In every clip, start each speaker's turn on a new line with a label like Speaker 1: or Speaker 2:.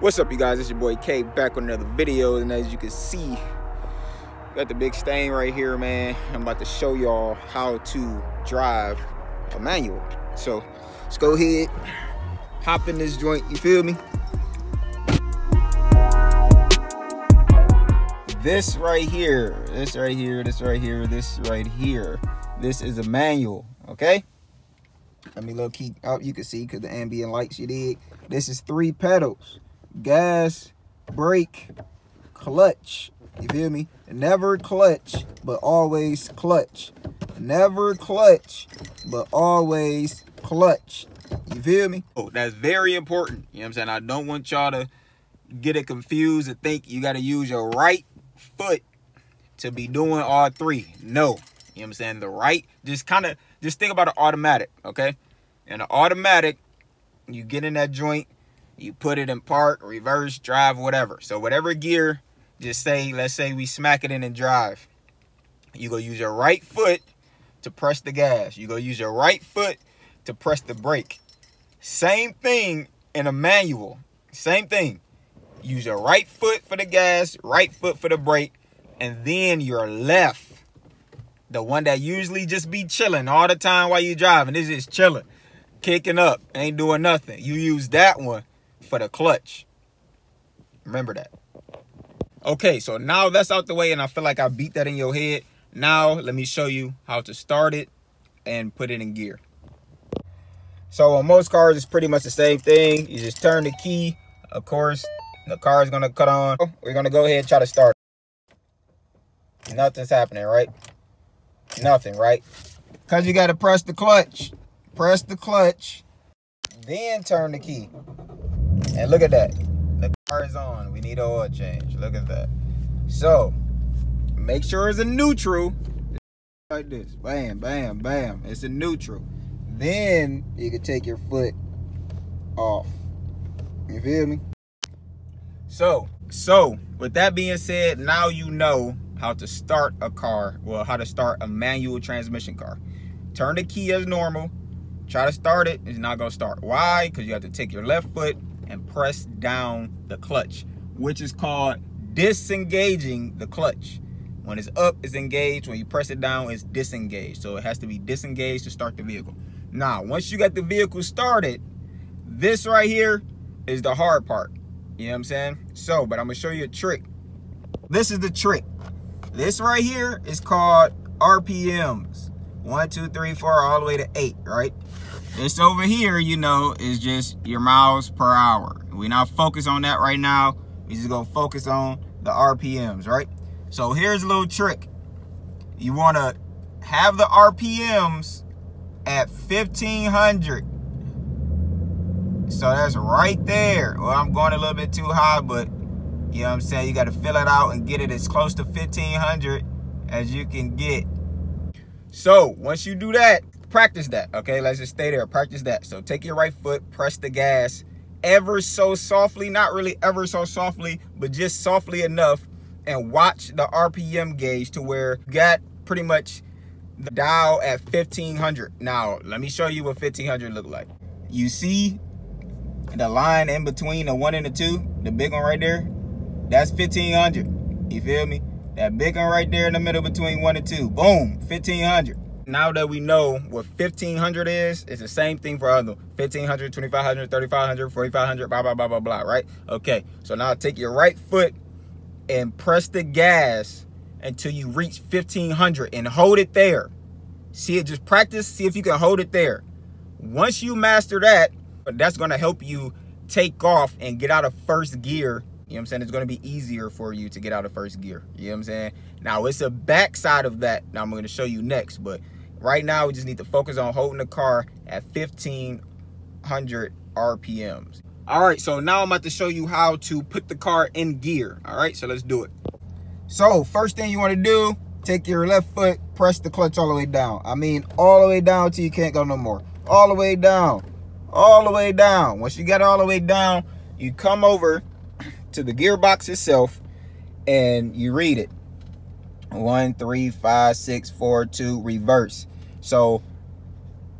Speaker 1: What's up, you guys? It's your boy K back with another video. And as you can see, got the big Stang right here, man. I'm about to show y'all how to drive a manual. So let's go ahead, hop in this joint, you feel me? This right here, this right here, this right here, this right here. This is a manual, okay? Let me low key out, oh, you can see because the ambient lights you did. This is three pedals gas, brake, clutch. You feel me? Never clutch, but always clutch. Never clutch, but always clutch. You feel me? Oh, that's very important. You know what I'm saying? I don't want y'all to get it confused and think you got to use your right foot to be doing all three. No. You know what I'm saying? The right, just kind of, just think about an automatic, okay? And an automatic, you get in that joint, you put it in park, reverse, drive, whatever. So whatever gear, just say, let's say we smack it in and drive. You go use your right foot to press the gas. You go use your right foot to press the brake. Same thing in a manual. Same thing. Use your right foot for the gas, right foot for the brake, and then your left. The one that usually just be chilling all the time while you driving. This is chilling, kicking up, ain't doing nothing. You use that one for the clutch. Remember that. Okay, so now that's out the way and I feel like I beat that in your head. Now, let me show you how to start it and put it in gear. So on most cars, it's pretty much the same thing. You just turn the key. Of course, the car is going to cut on. We're going to go ahead and try to start. Nothing's happening, right? Nothing, right? Because you got to press the clutch. Press the clutch. Then turn the key. And look at that. The car is on. We need an oil change. Look at that. So, make sure it's a neutral. Like this. Bam, bam, bam. It's a neutral. Then you can take your foot off. You feel me? So, so with that being said, now you know how to start a car. Well, how to start a manual transmission car. Turn the key as normal. Try to start it. It's not going to start. Why? Because you have to take your left foot and press down the clutch, which is called disengaging the clutch. When it's up, it's engaged. When you press it down, it's disengaged. So it has to be disengaged to start the vehicle. Now, once you got the vehicle started, this right here is the hard part. You know what I'm saying? So, but I'm gonna show you a trick. This is the trick. This right here is called RPMs. One, two, three, four, all the way to eight, right? This over here, you know, is just your miles per hour. We're not focused on that right now. We just gonna focus on the RPMs, right? So here's a little trick. You wanna have the RPMs at 1500. So that's right there. Well, I'm going a little bit too high, but you know what I'm saying? You gotta fill it out and get it as close to 1500 as you can get. So once you do that, practice that, okay? Let's just stay there, practice that. So take your right foot, press the gas ever so softly, not really ever so softly, but just softly enough and watch the RPM gauge to where you got pretty much the dial at 1500. Now, let me show you what 1500 look like. You see the line in between the one and the two, the big one right there? That's 1500. You feel me? That big one right there in the middle between one and two. Boom, 1500 now that we know what 1500 is, it's the same thing for other 1500, 2500, 3500, 4500, blah, blah, blah, blah, blah, right? Okay, so now take your right foot and press the gas until you reach 1500 and hold it there. See it, just practice, see if you can hold it there. Once you master that, that's gonna help you take off and get out of first gear you know what I'm saying? It's going to be easier for you to get out of first gear. You know what I'm saying? Now, it's a backside of that. Now, I'm going to show you next. But right now, we just need to focus on holding the car at 1,500 RPMs. All right, so now I'm about to show you how to put the car in gear. All right, so let's do it. So first thing you want to do, take your left foot, press the clutch all the way down. I mean, all the way down till you can't go no more. All the way down, all the way down. Once you get all the way down, you come over to the gearbox itself and you read it. One, three, five, six, four, two, reverse. So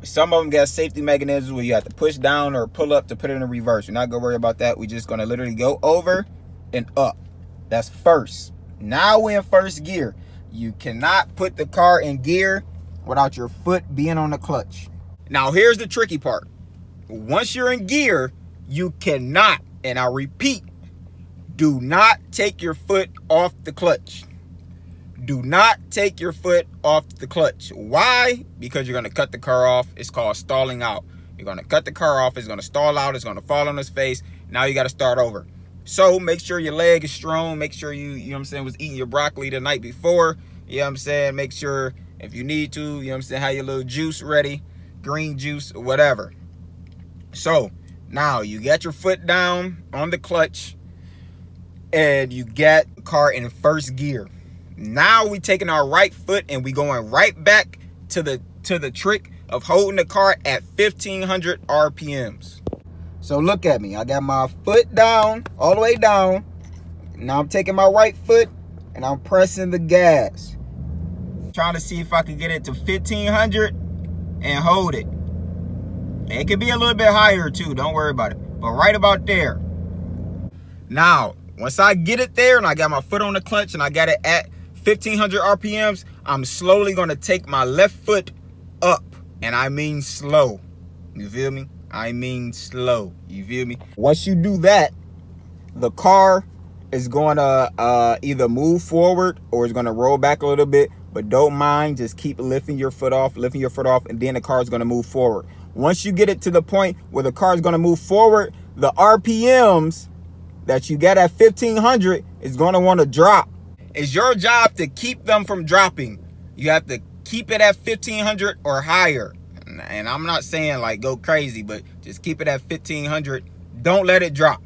Speaker 1: some of them got safety mechanisms where you have to push down or pull up to put it in reverse. We're not gonna worry about that. We're just gonna literally go over and up. That's first. Now we're in first gear. You cannot put the car in gear without your foot being on the clutch. Now here's the tricky part. Once you're in gear, you cannot, and I repeat, do not take your foot off the clutch. Do not take your foot off the clutch. Why? Because you're going to cut the car off. It's called stalling out. You're going to cut the car off. It's going to stall out. It's going to fall on his face. Now you got to start over. So make sure your leg is strong. Make sure you, you know what I'm saying, was eating your broccoli the night before. You know what I'm saying? Make sure if you need to, you know what I'm saying, have your little juice ready, green juice, whatever. So now you got your foot down on the clutch and you get the car in first gear. Now we taking our right foot and we going right back to the to the trick of holding the car at 1500 RPMs. So look at me. I got my foot down, all the way down. Now I'm taking my right foot and I'm pressing the gas. Trying to see if I can get it to 1500 and hold it. It could be a little bit higher too. Don't worry about it. But right about there. Now, once I get it there and I got my foot on the clutch and I got it at 1500 RPMs, I'm slowly going to take my left foot up. And I mean slow. You feel me? I mean slow. You feel me? Once you do that, the car is going to uh, either move forward or it's going to roll back a little bit. But don't mind, just keep lifting your foot off, lifting your foot off, and then the car is going to move forward. Once you get it to the point where the car is going to move forward, the RPMs that you get at 1500 is going to want to drop. It's your job to keep them from dropping. You have to keep it at 1500 or higher. And I'm not saying like go crazy, but just keep it at 1500. Don't let it drop.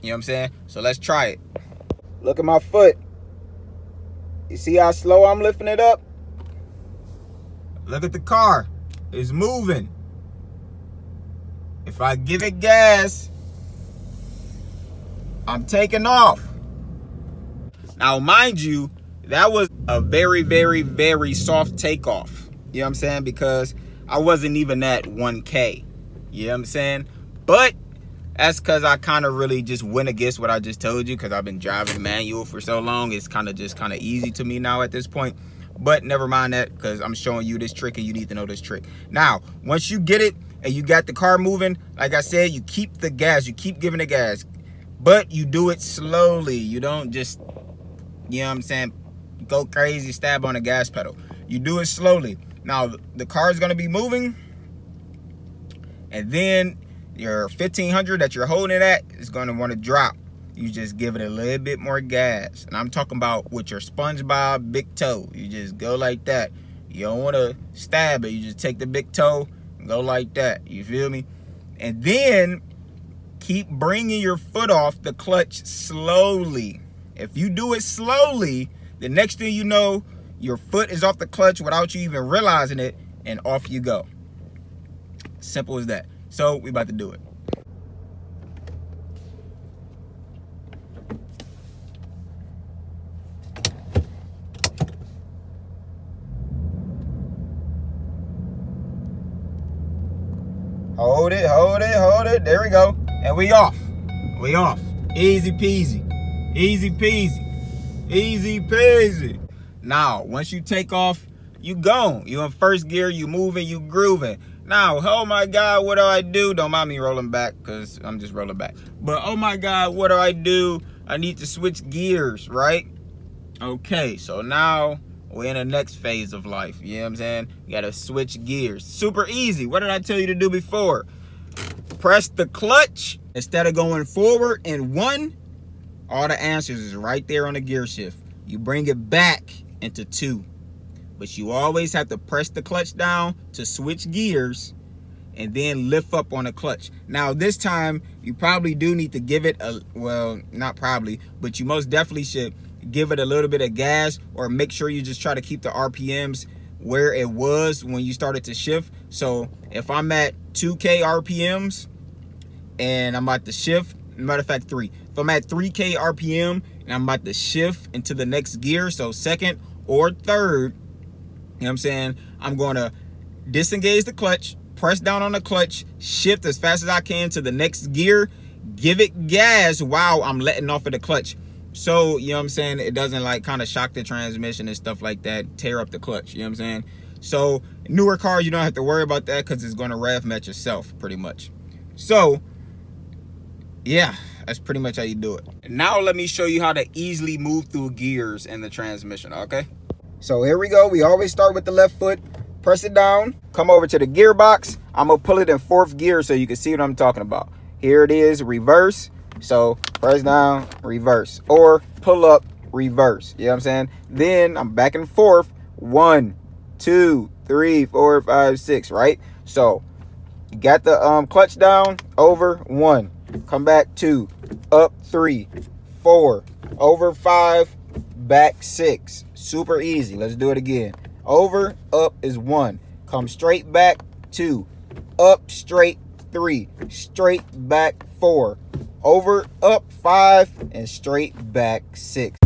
Speaker 1: You know what I'm saying? So let's try it. Look at my foot. You see how slow I'm lifting it up? Look at the car. It's moving. If I give it gas, I'm taking off. Now, mind you, that was a very, very, very soft takeoff. You know what I'm saying? Because I wasn't even at 1K. You know what I'm saying? But that's because I kind of really just went against what I just told you because I've been driving manual for so long. It's kind of just kind of easy to me now at this point. But never mind that because I'm showing you this trick and you need to know this trick. Now, once you get it and you got the car moving, like I said, you keep the gas. You keep giving the gas. But you do it slowly. You don't just, you know what I'm saying, go crazy, stab on the gas pedal. You do it slowly. Now, the car is going to be moving. And then your 1500 that you're holding it at is going to want to drop. You just give it a little bit more gas. And I'm talking about with your SpongeBob big toe. You just go like that. You don't want to stab it. You just take the big toe and go like that. You feel me? And then keep bringing your foot off the clutch slowly. If you do it slowly, the next thing you know, your foot is off the clutch without you even realizing it, and off you go. Simple as that. So we about to do it. Hold it, hold it, hold it. There we go. And we off. We off. Easy peasy. Easy peasy. Easy peasy. Now, once you take off, you gone. You in first gear, you moving, you grooving. Now, oh my God, what do I do? Don't mind me rolling back because I'm just rolling back. But oh my God, what do I do? I need to switch gears, right? Okay, so now we're in the next phase of life. You know what I'm saying? You gotta switch gears. Super easy. What did I tell you to do before? Press the clutch instead of going forward in one all the answers is right there on the gear shift. You bring it back into two. But you always have to press the clutch down to switch gears and then lift up on the clutch. Now this time you probably do need to give it a well not probably but you most definitely should give it a little bit of gas or make sure you just try to keep the rpms where it was when you started to shift. So if i'm at 2k rpms and I'm about to shift. Matter of fact, three. If I'm at 3K RPM and I'm about to shift into the next gear, so second or third, you know what I'm saying? I'm going to disengage the clutch, press down on the clutch, shift as fast as I can to the next gear, give it gas while I'm letting off of the clutch. So, you know what I'm saying? It doesn't like kind of shock the transmission and stuff like that, tear up the clutch, you know what I'm saying? So, newer cars, you don't have to worry about that because it's going to rev match itself pretty much. So, yeah, that's pretty much how you do it. Now, let me show you how to easily move through gears in the transmission, okay? So, here we go. We always start with the left foot press it down, come over to the gearbox. I'm gonna pull it in fourth gear so you can see what I'm talking about. Here it is, reverse. So press down, reverse, or pull up, reverse. You know what I'm saying? Then I'm back and forth. One, two, three, four, five, six, right? So you got the um, clutch down, over, one. Come back, two, up, three, four, over, five, back, six. Super easy. Let's do it again. Over, up is one. Come straight back, two. Up, straight, three. Straight back, four. Over, up, five. And straight back, six.